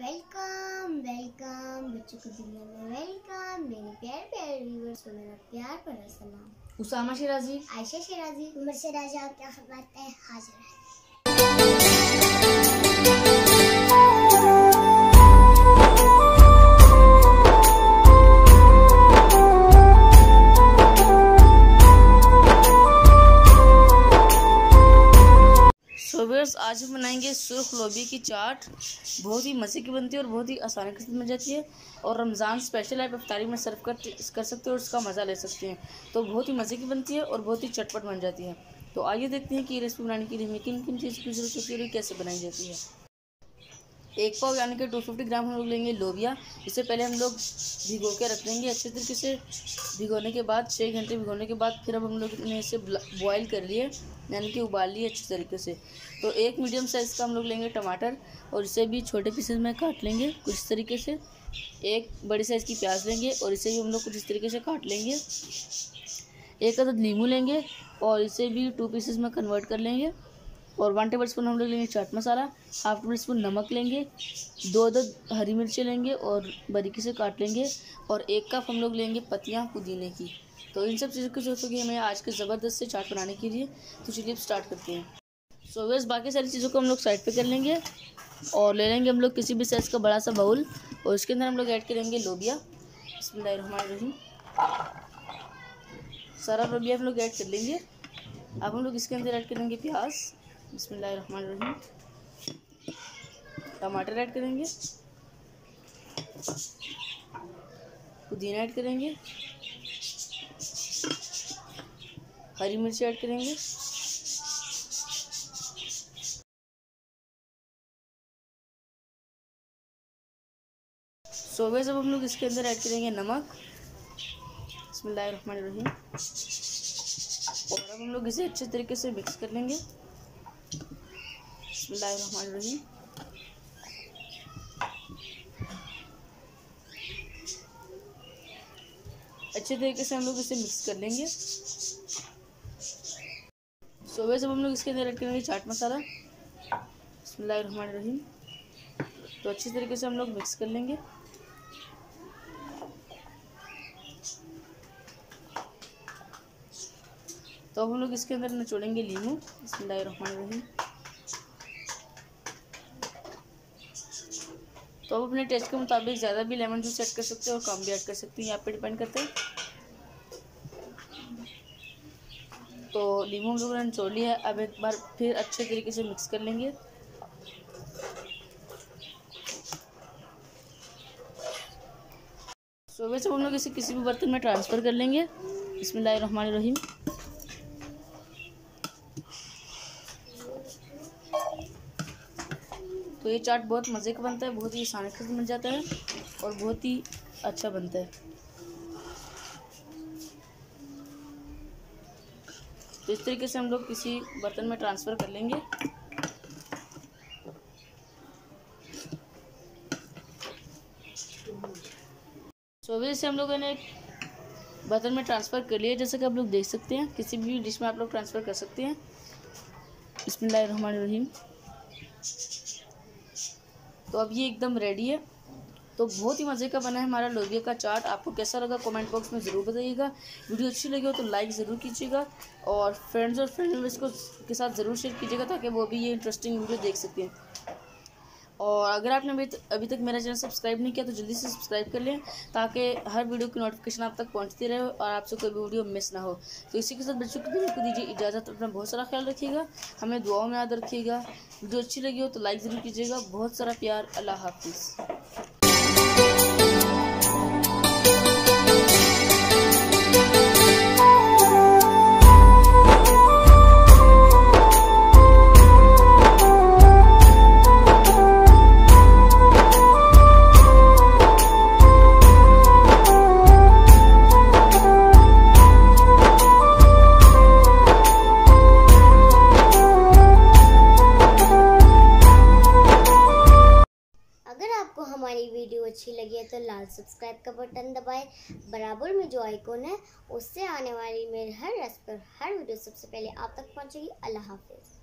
Welcome welcome बच्चों को दुनिया में वेलकम मेरे प्यारे प्यारे व्यूअर्स को मेरा प्यार भरा सलाम उसामा शेराजी। आयशा शेराजी। उमर शेराजी आपके खिदमत में हाजिर है। बनाएँगे सुर्ख लोबी की चाट बहुत ही मज़े की बनती है और बहुत ही आसानी के साथ बन जाती है। और रमज़ान स्पेशल आप अफ्तारी में सर्व कर कर सकते हैं और उसका मज़ा ले सकते हैं। तो बहुत ही मज़े की बनती है और बहुत ही चटपट बन जाती है। तो आइए देखते हैं कि रेसिपी बनाने के लिए हमें किन किन चीज़ की ज़रूरत होती है और कैसे बनाई जाती है। एक पाव यानी कि 250 ग्राम हम लोग लेंगे लोबिया। इससे पहले हम लोग भिगो के रख लेंगे अच्छे तरीके से। भिगोने के बाद छः घंटे भिगोने के बाद फिर अब हम लोग ने इसे बॉयल कर लिए, यानी कि उबाल लिए अच्छे तरीके से। तो एक मीडियम साइज़ का हम लोग लेंगे टमाटर और इसे भी छोटे पीसेस में काट लेंगे कुछ इस तरीके से। एक बड़ी साइज़ की प्याज लेंगे और इसे भी हम लोग कुछ इस तरीके से काट लेंगे। एक अदद नींबू लेंगे और इसे भी टू पीसेस में कन्वर्ट कर लेंगे। और वन टेबल स्पून हम लोग लेंगे चाट मसाला हाफ़ टेबल स्पून नमक लेंगे, दो दो हरी मिर्चें लेंगे और बारीकी से काट लेंगे और एक कप हम लोग लेंगे पत्तियाँ पुदीने की। तो इन सब चीज़ों की ज़रूरत होगी हमें आज के ज़बरदस्त से चाट बनाने के लिए। तो चलिए स्टार्ट करते हैं। सो वैसे बाकी सारी चीज़ों को हम लोग साइड पे कर लेंगे और ले लेंगे हम लोग किसी भी साइज़ का बड़ा सा बाउल और इसके अंदर हम लोग ऐड करेंगे लोबिया। बसमीम सारा लोबिया हम लोग ऐड कर लेंगे। अब हम लोग इसके अंदर ऐड करेंगे प्याज। बसमीम टमाटर ऐड करेंगे। पुदीना ऐड करेंगे। हरी मिर्च ऐड करेंगे। सोबे सब हम लोग इसके अंदर ऐड करेंगे नमक। बसमीम और अब हम लोग इसे अच्छे तरीके से मिक्स कर लेंगे। बसमीम अच्छे तरीके से हम लोग इसे मिक्स कर लेंगे। सुबह सब हम लोग इसके अंदर ऐड करेंगे चाट मसाला बसमीम तो अच्छी तरीके से हम लोग मिक्स कर लेंगे। तो हम लोग इसके अंदर निचोड़ेंगे लीमू बसमीम तो आप अपने टेस्ट के मुताबिक ज़्यादा भी लेमन जूस ऐड कर सकते हैं और कम भी ऐड कर सकते हैं यहाँ पे डिपेंड करते हैं। तो लीमू हम लोगों ने लिया है, अब एक बार फिर अच्छे तरीके से मिक्स कर लेंगे। सुबह से हम लोग इसे किसी भी बर्तन में ट्रांसफ़र कर लेंगे। इसमें रहीम तो ये चाट बहुत मज़े का बनता है, बहुत ही आसानी से बन जाता है और बहुत ही अच्छा बनता है। तो इस तरीके से हम लोग किसी बर्तन में ट्रांसफ़र कर लेंगे। तो अभी से हम लोगों ने बर्तन में ट्रांसफ़र कर लिया, जैसे कि आप लोग देख सकते हैं, किसी भी डिश में आप लोग ट्रांसफ़र कर सकते हैं। रहीम तो अब ये एकदम रेडी है। तो बहुत ही मज़े का बना है हमारा लोबिया का चाट। आपको कैसा लगा कमेंट बॉक्स में ज़रूर बताइएगा। वीडियो अच्छी लगी हो तो लाइक ज़रूर कीजिएगा। और फ्रेंड्स और फ्रेंड्स को के साथ ज़रूर शेयर कीजिएगा ताकि वो भी ये इंटरेस्टिंग वीडियो देख सकें। और अगर आपने अभी अभी तक मेरा चैनल सब्सक्राइब नहीं किया तो जल्दी से सब्सक्राइब कर लें, ताकि हर वीडियो की नोटिफिकेशन आप तक पहुँचती रहे और आपसे कोई भी वीडियो मिस ना हो। तो इसी के साथ बच्चों की वीडियो को दीजिए इजाज़त, अपना बहुत सारा ख्याल रखिएगा, हमें दुआओं में याद रखिएगा। वीडियो अच्छी लगी हो तो लाइक ज़रूर कीजिएगा। बहुत सारा प्यार, अल्लाह हाफिज़। लगी है तो लाल सब्सक्राइब का बटन दबाएँ। बराबर में जो आइकॉन है, उससे आने वाली मेरे हर रेसिपी हर वीडियो सबसे पहले आप तक पहुंचेगी। अल्लाह हाफिज़।